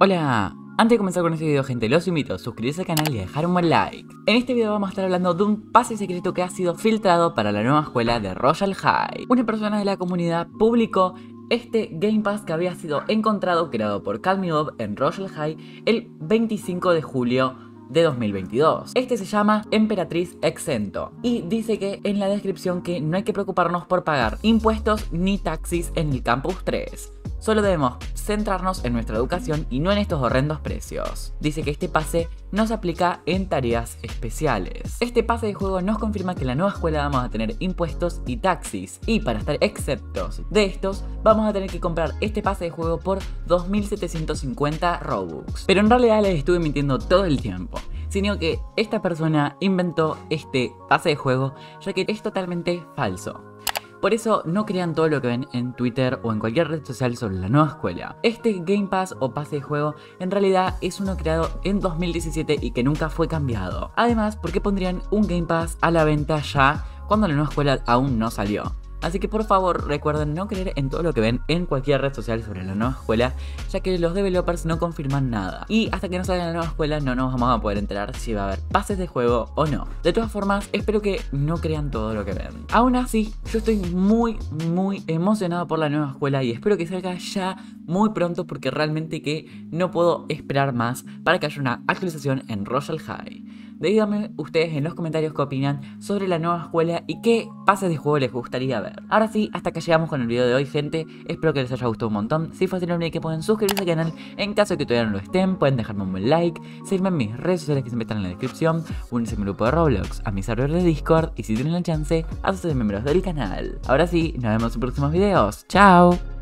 Hola, antes de comenzar con este video gente, los invito a suscribirse al canal y a dejar un buen like. En este video vamos a estar hablando de un pase secreto que ha sido filtrado para la nueva escuela de Royal High. Una persona de la comunidad publicó este Game Pass que había sido encontrado creado por Calm en Royal High el 25 de julio de 2022. Este se llama Emperatriz Exento y dice que en la descripción que no hay que preocuparnos por pagar impuestos ni taxis en el Campus 3. Solo debemos centrarnos en nuestra educación y no en estos horrendos precios. Dice que este pase no se aplica en tareas especiales. Este pase de juego nos confirma que en la nueva escuela vamos a tener impuestos y taxis. Y para estar exceptos de estos, vamos a tener que comprar este pase de juego por 2.750 Robux. Pero en realidad les estuve mintiendo todo el tiempo sino que esta persona inventó este pase de juego ya que es totalmente falso. Por eso no crean todo lo que ven en Twitter o en cualquier red social sobre la nueva escuela. Este Game Pass o pase de juego en realidad es uno creado en 2017 y que nunca fue cambiado. Además, ¿por qué pondrían un Game Pass a la venta ya cuando la nueva escuela aún no salió? Así que por favor recuerden no creer en todo lo que ven en cualquier red social sobre la nueva escuela, ya que los developers no confirman nada. Y hasta que no salga la nueva escuela no nos vamos a poder enterar si va a haber pases de juego o no. De todas formas, espero que no crean todo lo que ven. Aún así, yo estoy muy, muy emocionado por la nueva escuela y espero que salga ya muy pronto porque realmente que no puedo esperar más para que haya una actualización en Royal High. Díganme ustedes en los comentarios qué opinan sobre la nueva escuela y qué pases de juego les gustaría ver. Ahora sí, hasta que llegamos con el video de hoy, gente. Espero que les haya gustado un montón. Si fue así, no olviden que pueden suscribirse al canal. En caso de que todavía no lo estén, pueden dejarme un buen like, seguirme en mis redes sociales que siempre están en la descripción, unirse a mi grupo de Roblox, a mis servidores de Discord y si tienen la chance, ser miembros del canal. Ahora sí, nos vemos en próximos videos. ¡Chao!